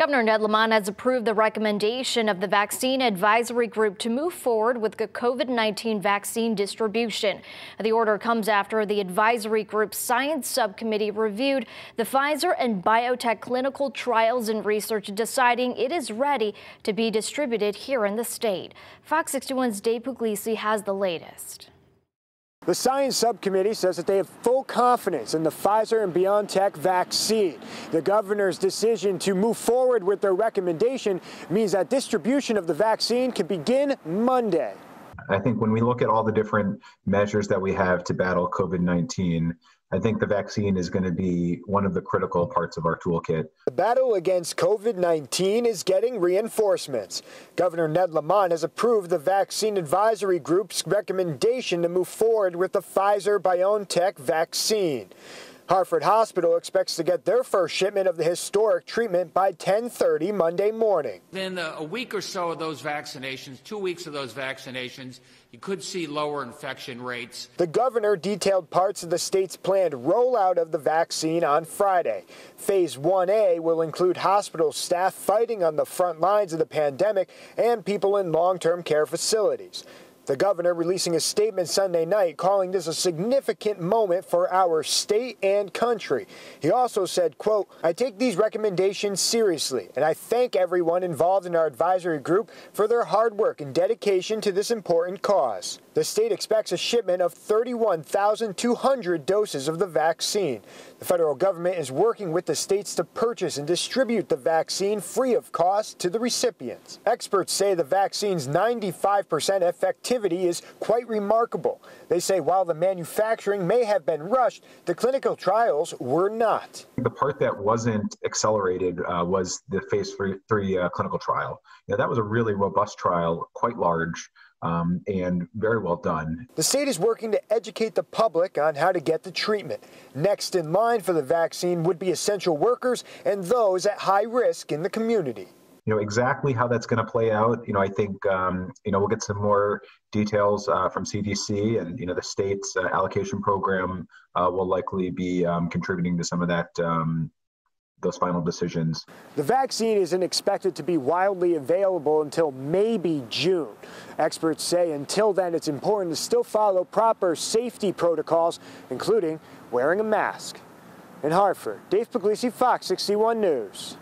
Governor Ned Lamont has approved the recommendation of the Vaccine Advisory Group to move forward with the COVID-19 vaccine distribution. The order comes after the advisory group's science subcommittee reviewed the Pfizer and BioNTech clinical trials and research, deciding it is ready to be distributed here in the state. Fox 61's Dave Puglisi has the latest. The Science Subcommittee says that they have full confidence in the Pfizer and BioNTech vaccine. The governor's decision to move forward with their recommendation means that distribution of the vaccine can begin Monday. I think when we look at all the different measures that we have to battle COVID 19, I think the vaccine is going to be one of the critical parts of our toolkit. The battle against COVID 19 is getting reinforcements. Governor Ned Lamont has approved the Vaccine Advisory Group's recommendation to move forward with the Pfizer BioNTech vaccine. Hartford Hospital expects to get their first shipment of the historic treatment by 10:30 Monday morning. In uh, a week or so of those vaccinations, two weeks of those vaccinations, you could see lower infection rates. The governor detailed parts of the state's planned rollout of the vaccine on Friday. Phase 1A will include hospital staff fighting on the front lines of the pandemic and people in long-term care facilities. The governor releasing a statement Sunday night calling this a significant moment for our state and country. He also said, quote, I take these recommendations seriously, and I thank everyone involved in our advisory group for their hard work and dedication to this important cause. The state expects a shipment of 31,200 doses of the vaccine. The federal government is working with the states to purchase and distribute the vaccine free of cost to the recipients. Experts say the vaccine's 95% is quite remarkable. They say while the manufacturing may have been rushed, the clinical trials were not. The part that wasn't accelerated uh, was the phase three, three uh, clinical trial. You know, that was a really robust trial, quite large um, and very well done. The state is working to educate the public on how to get the treatment. Next in line for the vaccine would be essential workers and those at high risk in the community. You know exactly how that's going to play out. You know, I think um, you know we'll get some more details uh, from CDC, and you know the state's uh, allocation program uh, will likely be um, contributing to some of that um, those final decisions. The vaccine isn't expected to be widely available until maybe June. Experts say until then it's important to still follow proper safety protocols, including wearing a mask. In Hartford, Dave Puglisi, Fox 61 News.